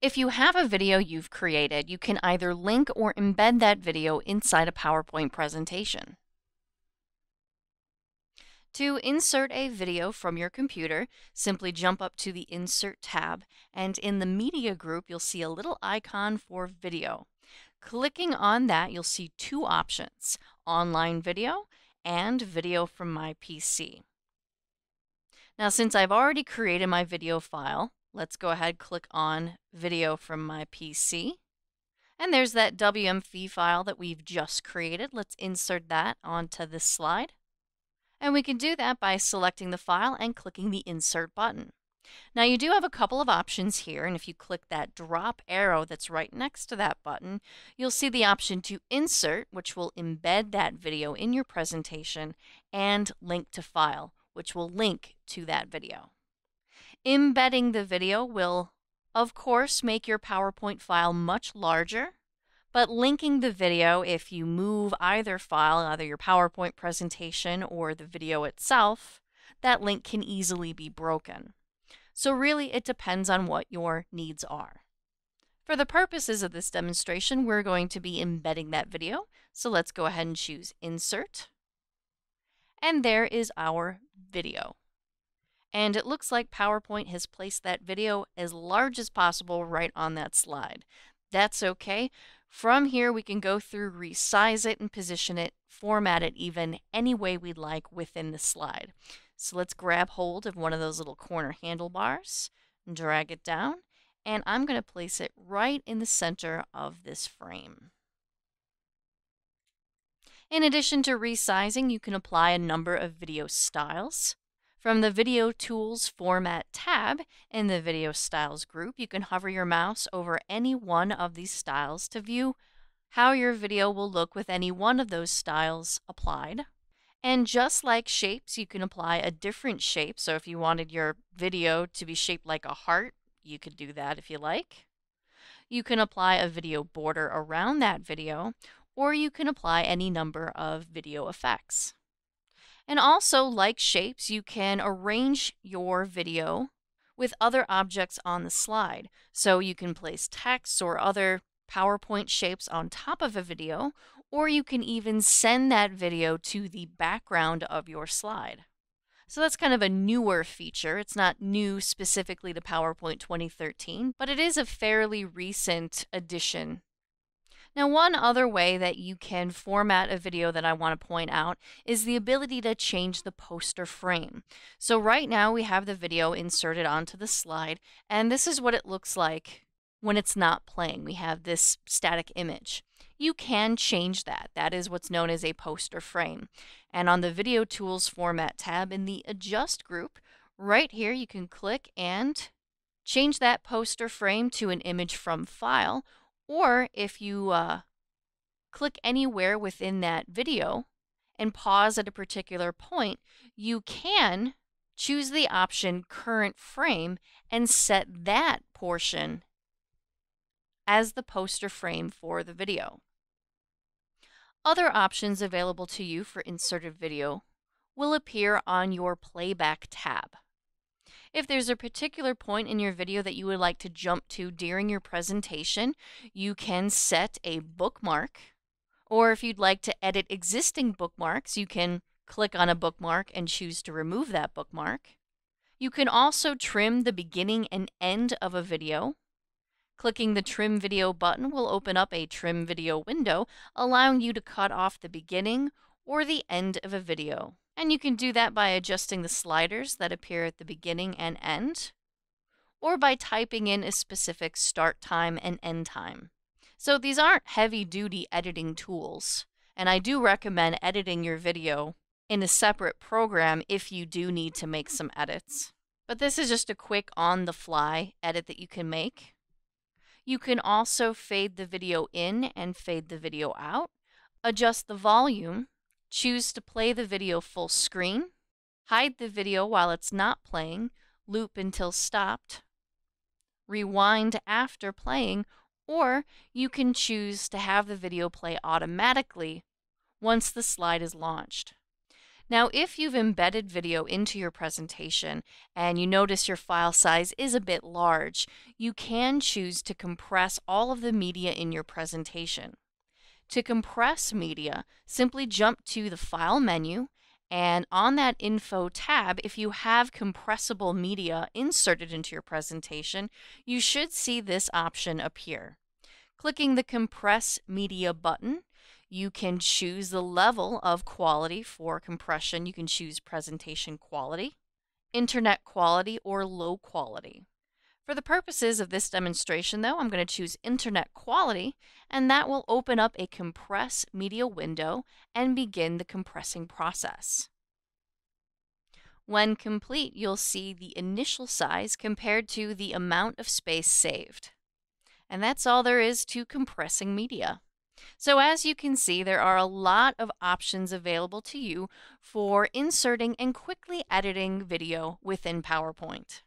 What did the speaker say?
If you have a video you've created, you can either link or embed that video inside a PowerPoint presentation. To insert a video from your computer, simply jump up to the Insert tab, and in the Media group, you'll see a little icon for video. Clicking on that, you'll see two options, online video and video from my PC. Now, since I've already created my video file, let's go ahead click on video from my PC. And there's that WMV file that we've just created. Let's insert that onto this slide. And we can do that by selecting the file and clicking the Insert button. Now you do have a couple of options here, and if you click that drop arrow that's right next to that button, you'll see the option to Insert, which will embed that video in your presentation, and Link to File, which will link to that video. Embedding the video will, of course, make your PowerPoint file much larger, but linking the video, if you move either file, either your PowerPoint presentation or the video itself, that link can easily be broken. So really it depends on what your needs are. For the purposes of this demonstration, we're going to be embedding that video. So let's go ahead and choose Insert. And there is our video. And it looks like PowerPoint has placed that video as large as possible right on that slide. That's okay. From here, we can go through, resize it, and position it, format it even any way we'd like within the slide. So let's grab hold of one of those little corner handlebars and drag it down. And I'm going to place it right in the center of this frame. In addition to resizing, you can apply a number of video styles. From the Video Tools Format tab in the Video Styles group, you can hover your mouse over any one of these styles to view how your video will look with any one of those styles applied. And just like shapes, you can apply a different shape. So if you wanted your video to be shaped like a heart, you could do that if you like. You can apply a video border around that video, or you can apply any number of video effects. And also, like shapes, you can arrange your video with other objects on the slide. So you can place text or other PowerPoint shapes on top of a video, or you can even send that video to the background of your slide. So that's kind of a newer feature. It's not new specifically to PowerPoint 2013, but it is a fairly recent addition now, one other way that you can format a video that I want to point out is the ability to change the poster frame. So right now we have the video inserted onto the slide, and this is what it looks like when it's not playing. We have this static image. You can change that. That is what's known as a poster frame. And on the Video Tools Format tab in the Adjust group, right here you can click and change that poster frame to an image from file or if you uh, click anywhere within that video and pause at a particular point, you can choose the option current frame and set that portion as the poster frame for the video. Other options available to you for inserted video will appear on your playback tab. If there's a particular point in your video that you would like to jump to during your presentation, you can set a bookmark. Or if you'd like to edit existing bookmarks, you can click on a bookmark and choose to remove that bookmark. You can also trim the beginning and end of a video. Clicking the Trim Video button will open up a Trim Video window, allowing you to cut off the beginning or the end of a video. And you can do that by adjusting the sliders that appear at the beginning and end, or by typing in a specific start time and end time. So these aren't heavy duty editing tools, and I do recommend editing your video in a separate program if you do need to make some edits. But this is just a quick on the fly edit that you can make. You can also fade the video in and fade the video out, adjust the volume, Choose to play the video full screen, hide the video while it's not playing, loop until stopped, rewind after playing, or you can choose to have the video play automatically once the slide is launched. Now, if you've embedded video into your presentation and you notice your file size is a bit large, you can choose to compress all of the media in your presentation. To compress media, simply jump to the File menu and on that Info tab, if you have compressible media inserted into your presentation, you should see this option appear. Clicking the Compress Media button you can choose the level of quality for compression. You can choose presentation quality, internet quality, or low quality. For the purposes of this demonstration, though, I'm going to choose internet quality, and that will open up a compress media window and begin the compressing process. When complete, you'll see the initial size compared to the amount of space saved. And that's all there is to compressing media. So as you can see, there are a lot of options available to you for inserting and quickly editing video within PowerPoint.